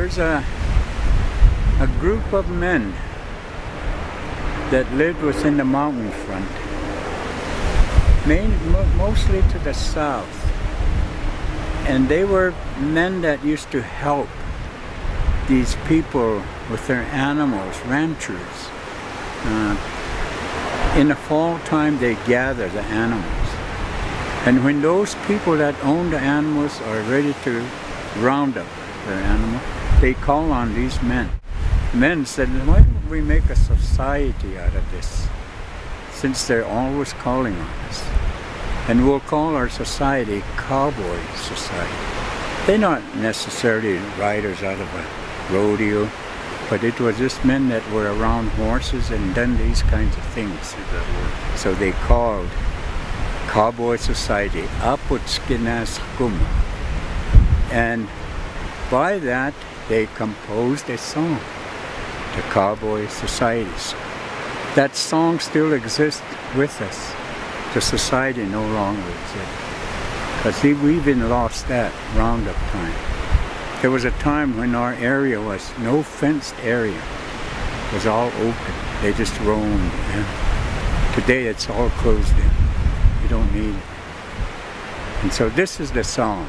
there's a, a group of men that lived within the mountain front, main, mo mostly to the south. And they were men that used to help these people with their animals, ranchers. Uh, in the fall time, they gather the animals. And when those people that own the animals are ready to round up their animal, they call on these men. Men said, why don't we make a society out of this? Since they're always calling on us. And we'll call our society Cowboy Society. They're not necessarily riders out of a rodeo, but it was just men that were around horses and done these kinds of things. So they called Cowboy Society, Aputskinaskuma. And by that, they composed a song, the Cowboy Societies. That song still exists with us. The society no longer exists. Because we've even lost that roundup time. There was a time when our area was no fenced area. It was all open. They just roamed. Today it's all closed in You don't need it. And so this is the song.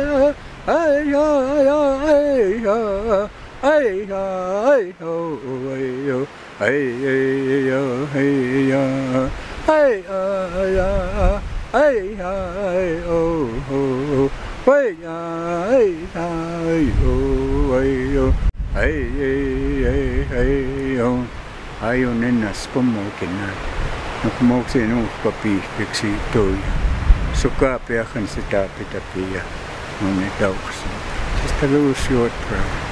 ayaw nina spamokin na Nakumoksin nung papi piksi toy. Suka piakan sa tapi itaw Just a little short prayer.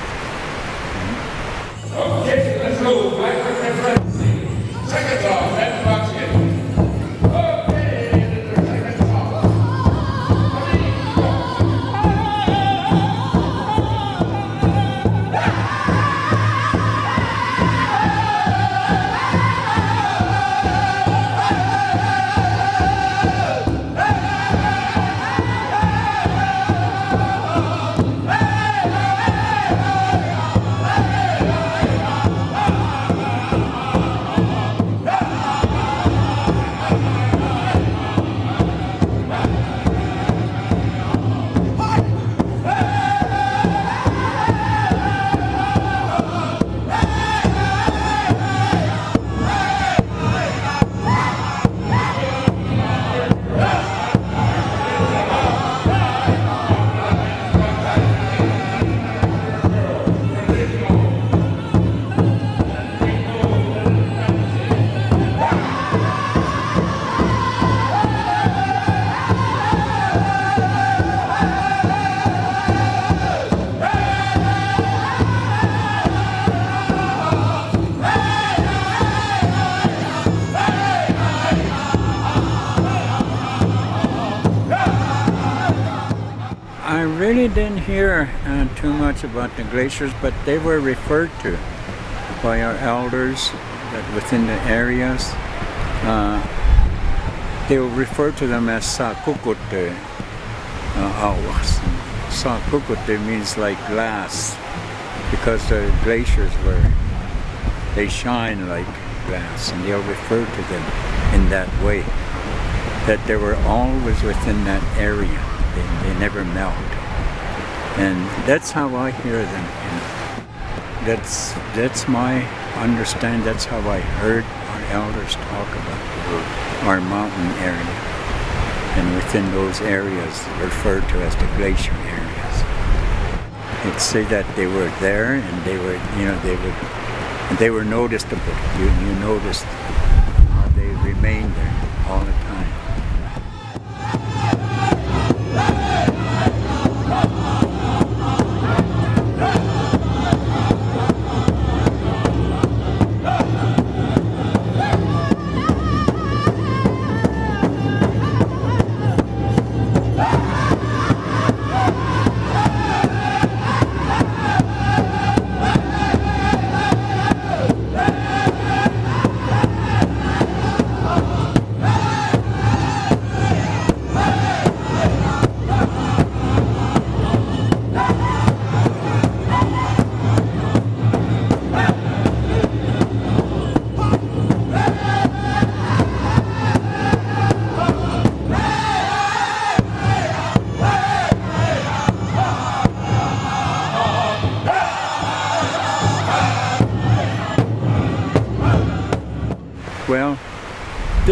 Really didn't hear uh, too much about the glaciers, but they were referred to by our elders that within the areas. Uh, they will refer to them as Sakukote uh, awas. Sakukote means like glass because the glaciers were, they shine like glass and they'll refer to them in that way. That they were always within that area. They, they never melt. And that's how I hear them. That's that's my understand. That's how I heard our elders talk about our mountain area, and within those areas referred to as the glacier areas. They'd say that they were there, and they were, you know, they were, they were noticeable. You you noticed how they remained there all the time.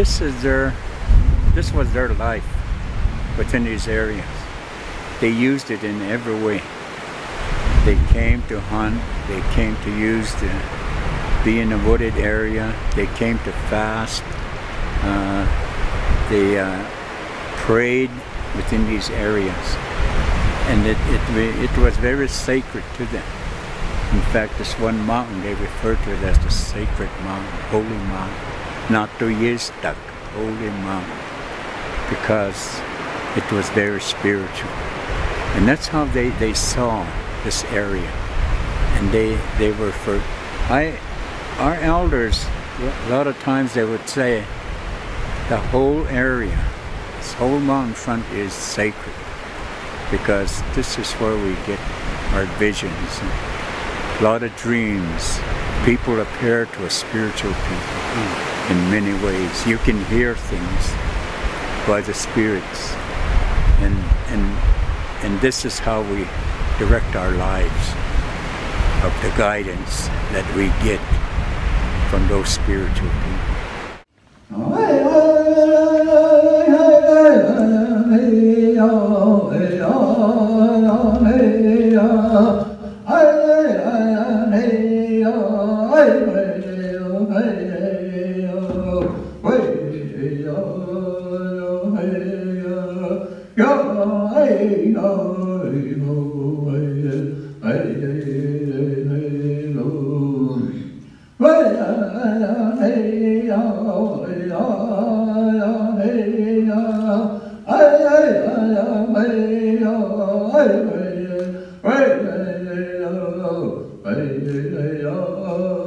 This is their, this was their life within these areas. They used it in every way. They came to hunt, they came to use the, be in a wooded area, they came to fast, uh, they uh, prayed within these areas. And it, it, it was very sacred to them. In fact, this one mountain, they refer to it as the sacred mountain, holy mountain, not two years Yistak, holy mountain, because it was very spiritual. And that's how they, they saw this area. And they, they were for, I, our elders, a lot of times they would say, the whole area, this whole mountain front is sacred because this is where we get our visions. A lot of dreams. People appear to a spiritual people in many ways. You can hear things by the spirits. And, and, and this is how we direct our lives of the guidance that we get from those spiritual people. Oh.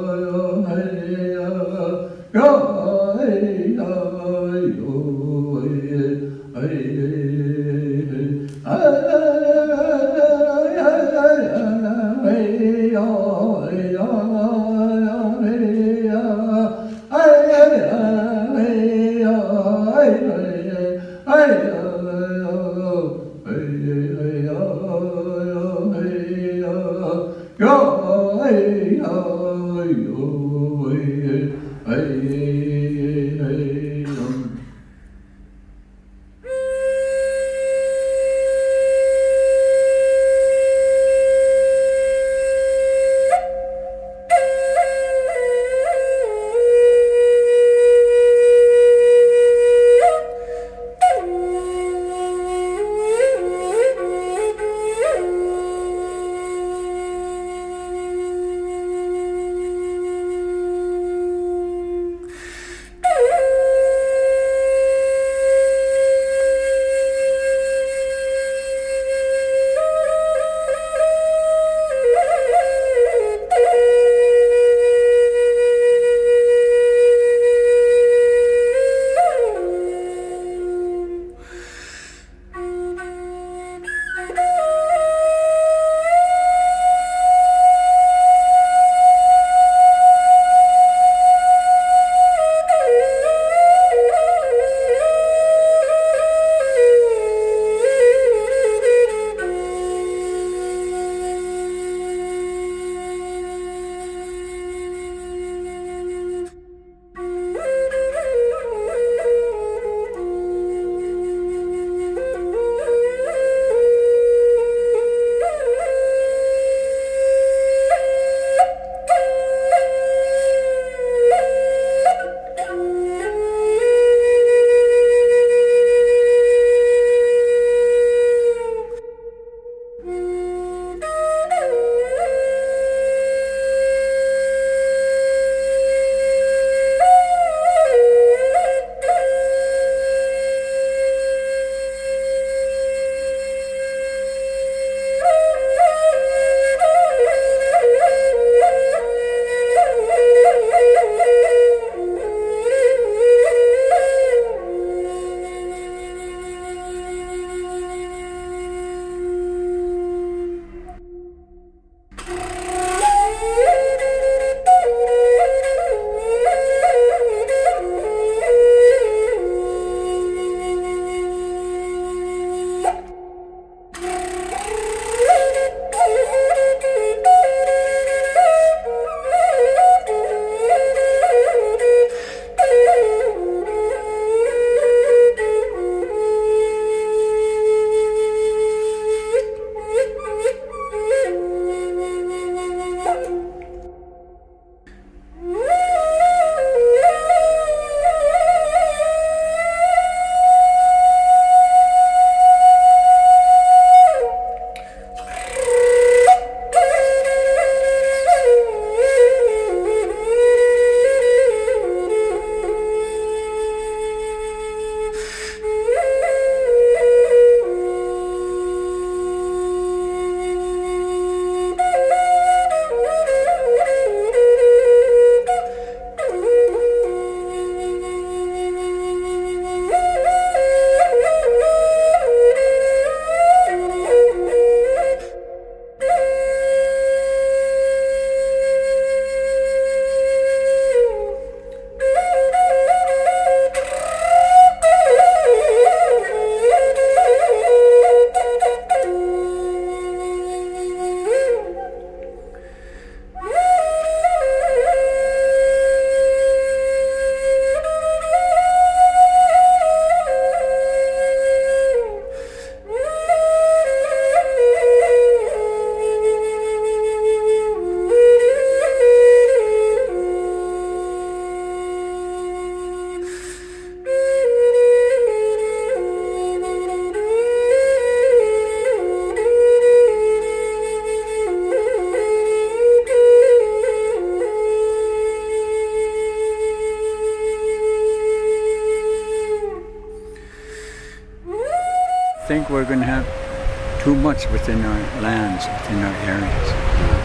Within our lands, within our areas.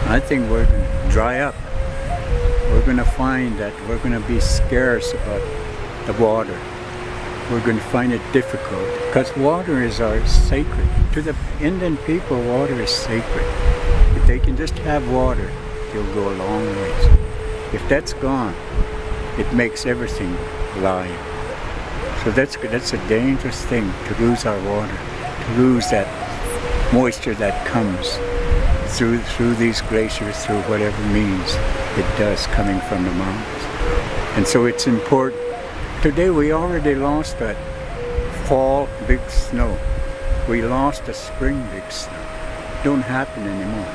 I think we're going to dry up. We're going to find that we're going to be scarce about the water. We're going to find it difficult because water is our sacred. To the Indian people, water is sacred. If they can just have water, they'll go a long ways. If that's gone, it makes everything lie. So that's that's a dangerous thing to lose our water, to lose that moisture that comes through through these glaciers, through whatever means it does coming from the mountains. And so it's important. Today we already lost that fall big snow. We lost the spring big snow. Don't happen anymore.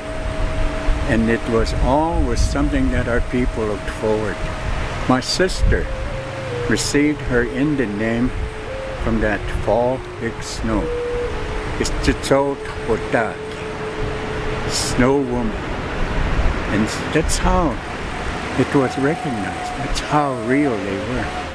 And it was always something that our people looked forward to. My sister received her Indian name from that fall big snow. It's Chichot Potak, Snow Woman. And that's how it was recognized. That's how real they were.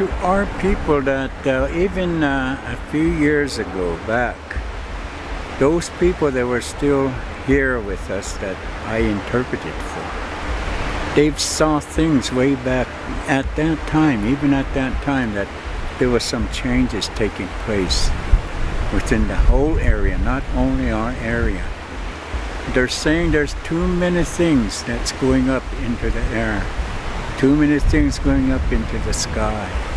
To our people that uh, even uh, a few years ago back, those people that were still here with us that I interpreted for, they saw things way back at that time, even at that time, that there was some changes taking place within the whole area, not only our area. They're saying there's too many things that's going up into the air, too many things going up into the sky.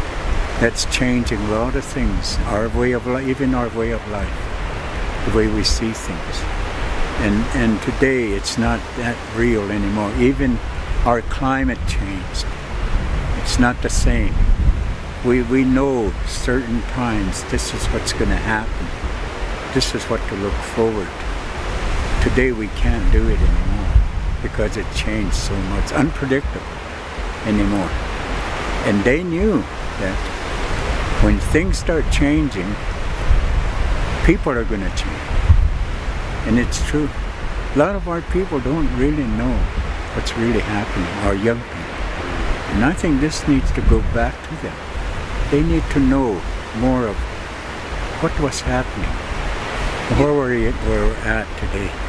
That's changing a lot of things, our way of life, even our way of life, the way we see things. And, and today it's not that real anymore. Even our climate changed. It's not the same. We, we know certain times this is what's going to happen. This is what to look forward to. Today we can't do it anymore because it changed so much. Unpredictable anymore. And they knew that when things start changing, people are going to change. And it's true. A lot of our people don't really know what's really happening, our young people. And I think this needs to go back to them. They need to know more of what was happening, where we're, at today.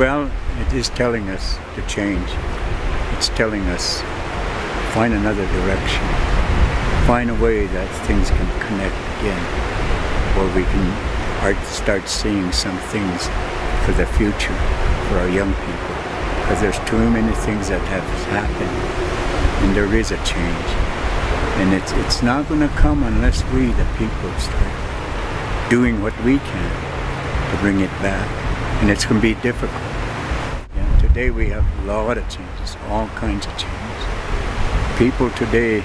Well, it is telling us to change. It's telling us find another direction. Find a way that things can connect again, where we can start seeing some things for the future for our young people. Because there's too many things that have happened, and there is a change. And it's, it's not going to come unless we, the people, start doing what we can to bring it back. And it's going to be difficult. Yeah, today we have a lot of changes, all kinds of changes. People today,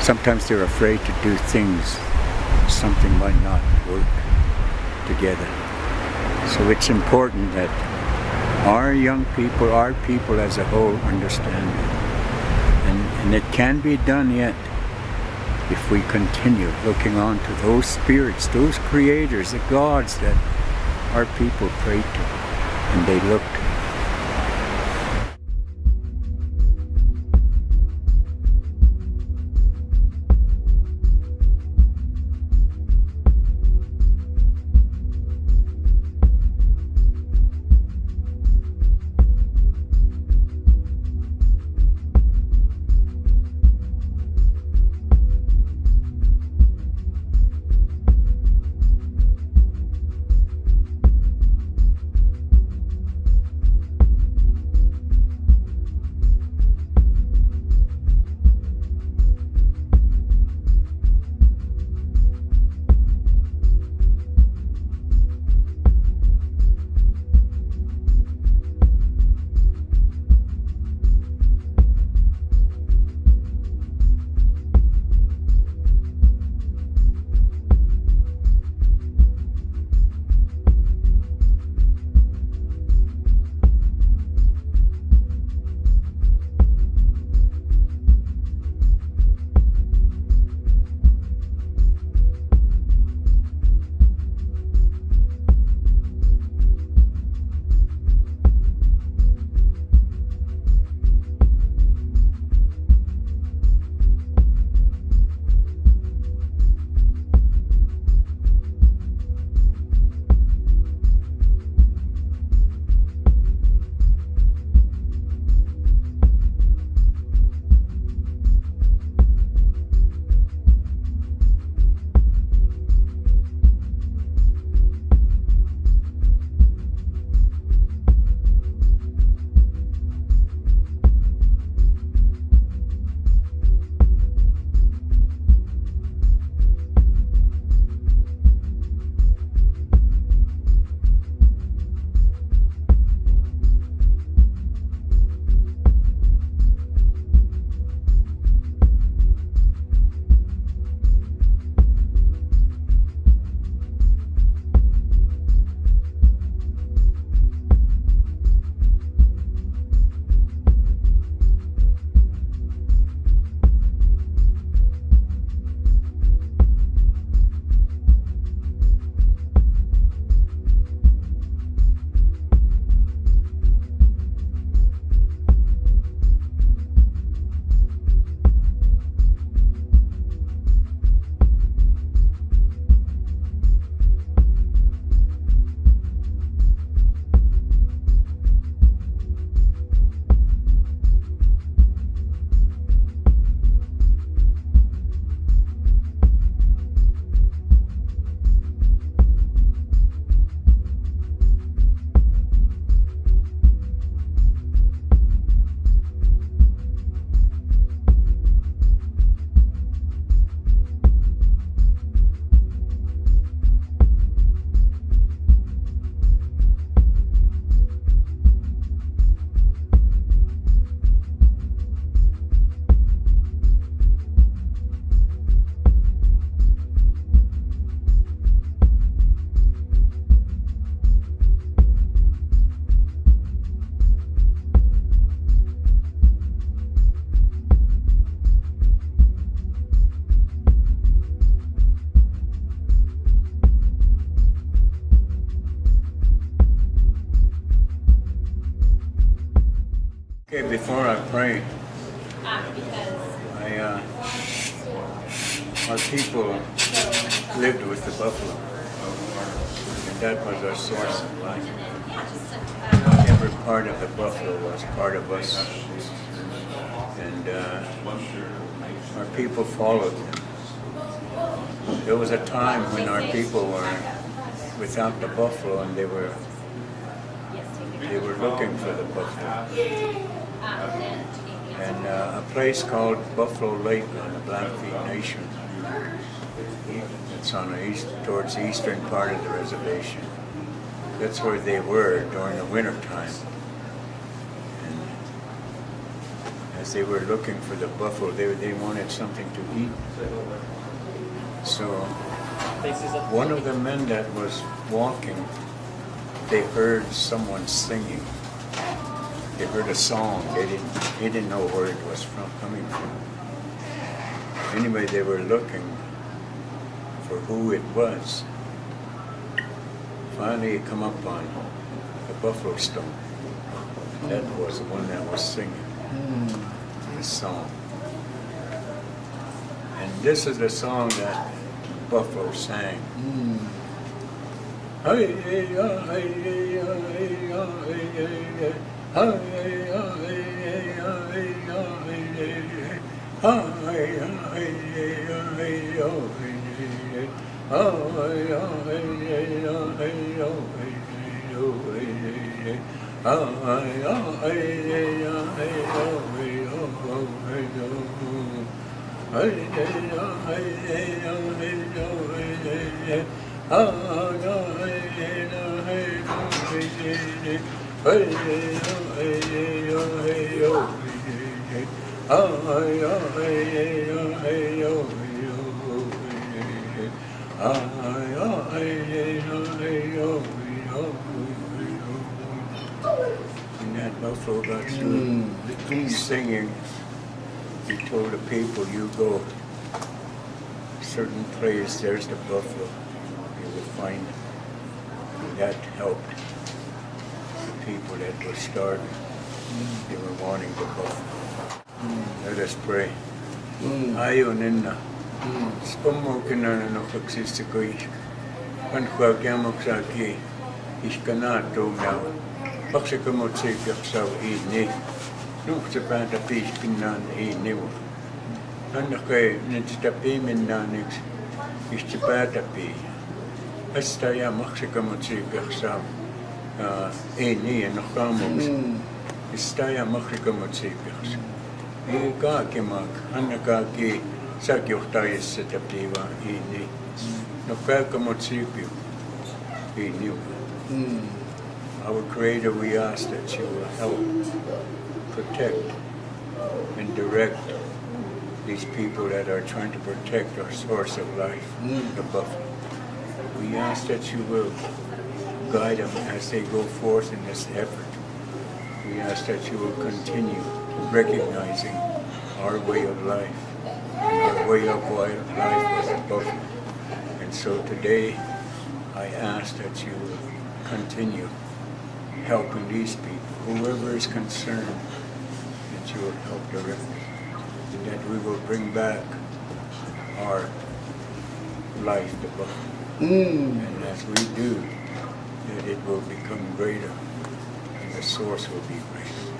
sometimes they're afraid to do things. Something might not work together. So it's important that our young people, our people as a whole understand it. And, and it can be done yet if we continue looking on to those spirits, those creators, the gods that our people pray to and they look pray, Um, because I, uh, our people lived with the buffalo, and that was our source of life. um, Every part of the buffalo was part of us, and uh, our people followed them. There was a time when our people were without the buffalo, and they were they were looking for the buffalo. And uh, a place called Buffalo Lake on the Blackfeet Nation. It's on the east, towards the eastern part of the reservation. That's where they were during the winter time. And as they were looking for the buffalo, they, they wanted something to eat. So one of the men that was walking, they heard someone singing they heard a song. They didn't, they didn't know where it was from, coming from. Anyway, they were looking for who it was. Finally, it come up on the buffalo stone. That was the one that was singing hmm. the song. And this is the song that Buffalo sang. Hmm. Ah, ah, hey, hey, hey, hey, ah, ah, ah, ah, ah. Ah, ah, ah, oh, hey, hey. Ah, hey, ah, hey, ah, hey, And that buffalo got through singing. He told the people, you go certain place, there's the buffalo. You will find it. That helped people that were starving. Mm. They were wanting the buffalo. Mm. Let us pray. Mm. Ayaw ninna. Spamo ka na na nakagsista ko Kan kwa kaya mo sa ki. Iska na to na. Paksa ka mo tsipak sa ini. Nung sa pata pis kinan ini mo. Anna kay nititapi min nanix. Isti pata pi. Asta ya maksa ka mo tsipak sa ini na kamoks. Ista ya maksa ka mo tsipak sa. Ei kaikki mak, anna kaikki säkjohtajissa tapiva ini. No kaikki mut siipiu. Ini. Our Creator, we ask that you will help protect and direct these people that are trying to protect our source of life, mm. the buffalo. We ask that you will guide them as they go forth in this effort. We ask that you will continue recognizing our way of life. Our way of life was the buffalo. And so today, I ask that you will continue helping these people, whoever is concerned, that you will help direct, and that we will bring back our life to buffalo. Mm. And as we do, that it will become greater, and the source will be greater.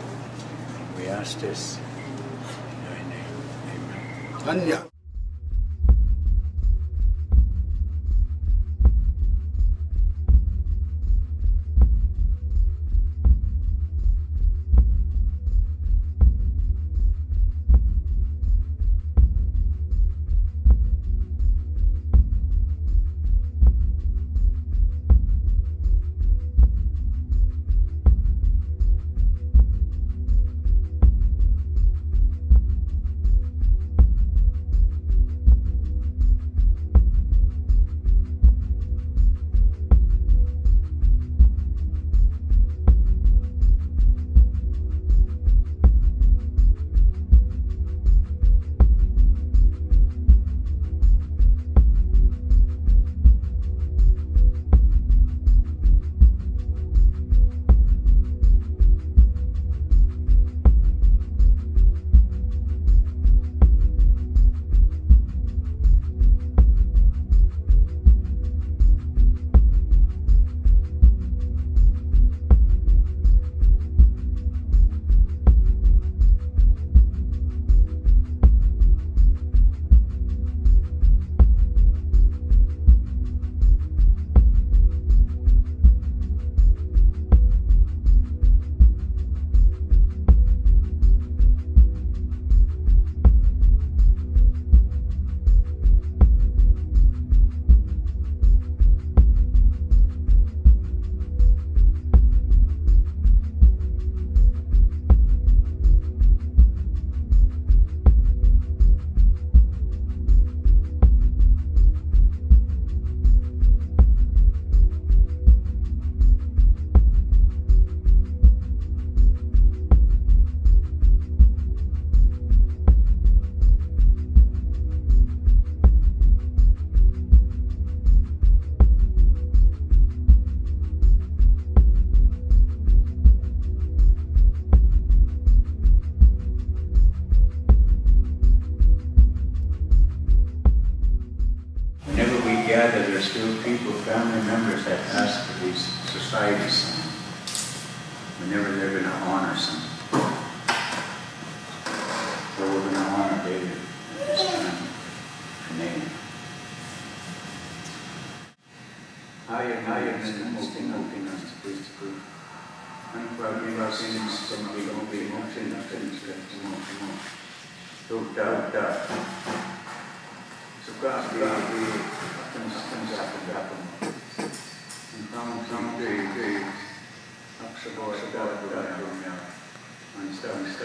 We ask this in thy name. Amen. Anya.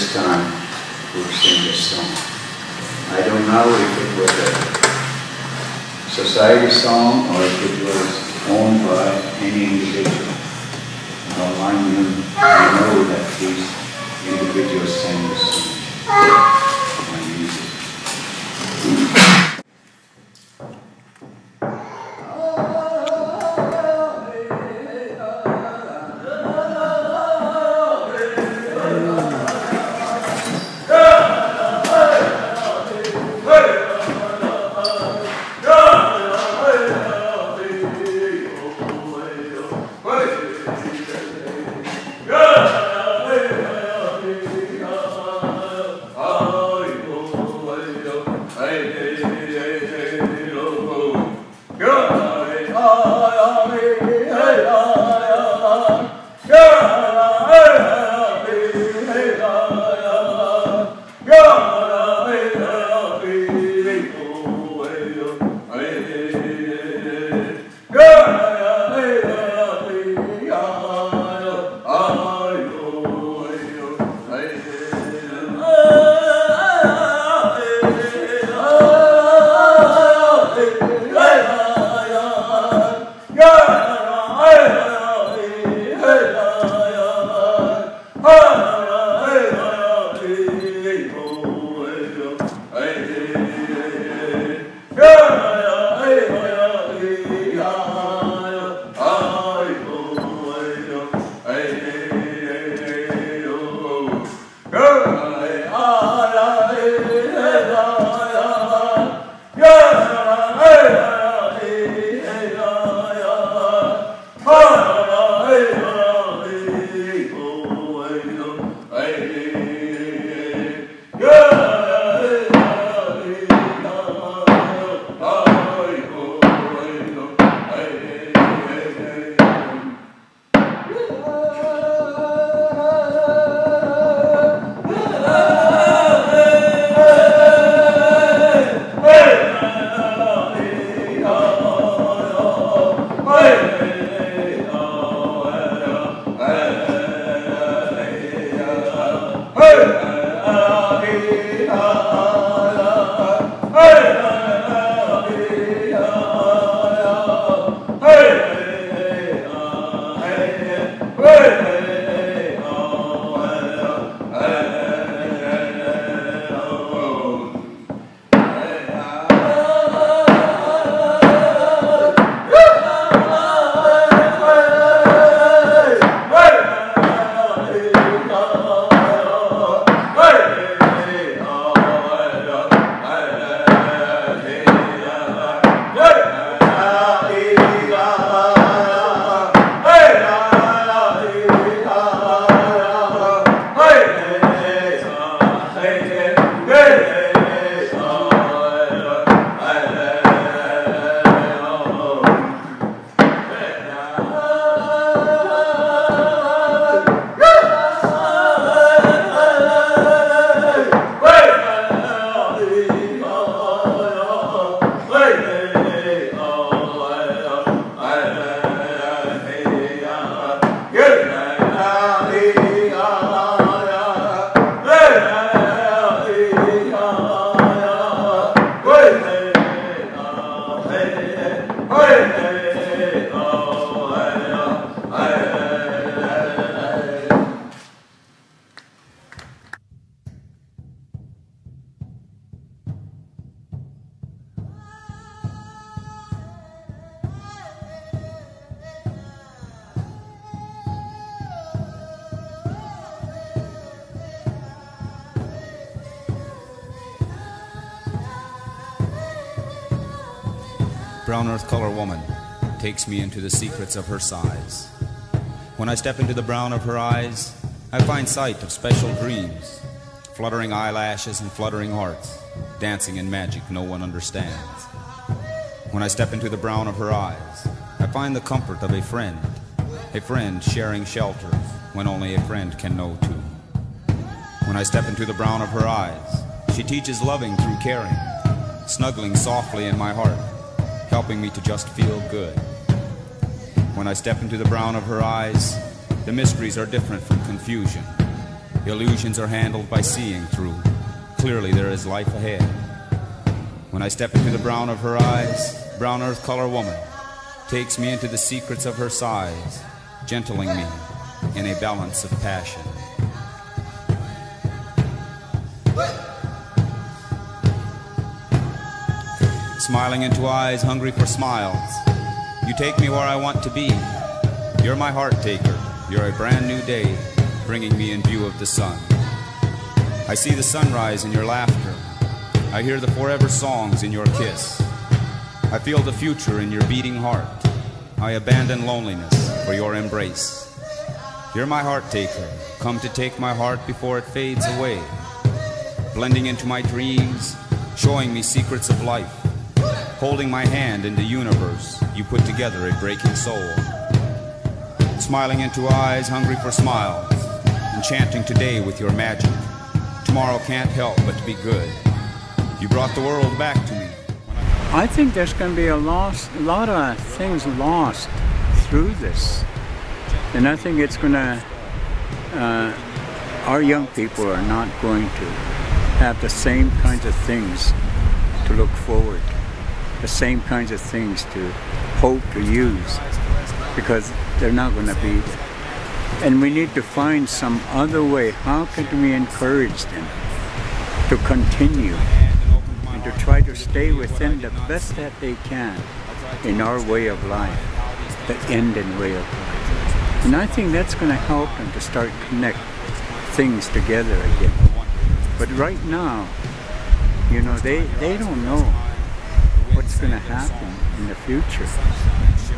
this time who sing this song. I don't know if it was a society song or if it was owned by any individual. Now, mind you, I know that these individuals sang this song. Brown earth color woman takes me into the secrets of her size. When I step into the brown of her eyes, I find sight of special dreams, fluttering eyelashes and fluttering hearts, dancing in magic no one understands. When I step into the brown of her eyes, I find the comfort of a friend, a friend sharing shelter when only a friend can know too. When I step into the brown of her eyes, she teaches loving through caring, snuggling softly in my heart, helping me to just feel good. When I step into the brown of her eyes, the mysteries are different from confusion. Illusions are handled by seeing through. Clearly, there is life ahead. When I step into the brown of her eyes, brown earth color woman takes me into the secrets of her size, gentling me in a balance of passion. Smiling into eyes hungry for smiles, you take me where I want to be. You're my heart taker. You're a brand new day, bringing me in view of the sun. I see the sunrise in your laughter. I hear the forever songs in your kiss. I feel the future in your beating heart. I abandon loneliness for your embrace. You're my heart taker, come to take my heart before it fades away. Blending into my dreams, showing me secrets of life. Holding my hand in the universe, you put together a breaking soul. Smiling into eyes hungry for smiles, enchanting today with your magic. Tomorrow can't help but to be good. You brought the world back to me. I think there's going to be a loss, a lot of things lost through this. And I think it's going to, uh, our young people are not going to have the same kinds of things to look forward to the same kinds of things to hope to use because they're not going to be there. And we need to find some other way. How can we encourage them to continue and to try to stay within the best that they can in our way of life, the ending way of life. And I think that's going to help them to start connect things together again. But right now, you know, they, they don't know what's going to happen in the future.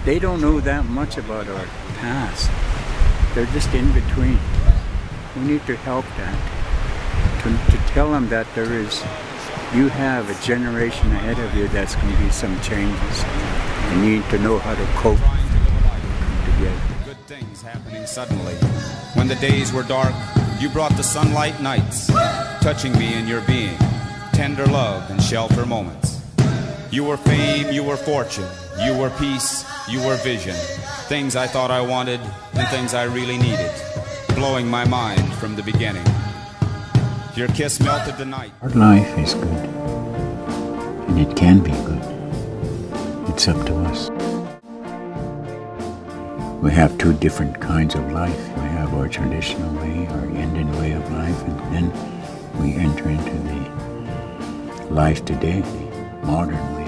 They don't know that much about our past. They're just in between. We need to help that. To, to tell them that there is, you have a generation ahead of you that's going to be some changes. And you need to know how to cope together. Good things happening suddenly. When the days were dark, you brought the sunlight nights, touching me in your being, tender love and shelter moments. You were fame, you were fortune, you were peace, you were vision. Things I thought I wanted and things I really needed, blowing my mind from the beginning. Your kiss melted the night. Our life is good, and it can be good. It's up to us. We have two different kinds of life. We have our traditional way, our Indian way of life, and then we enter into the life today, modern way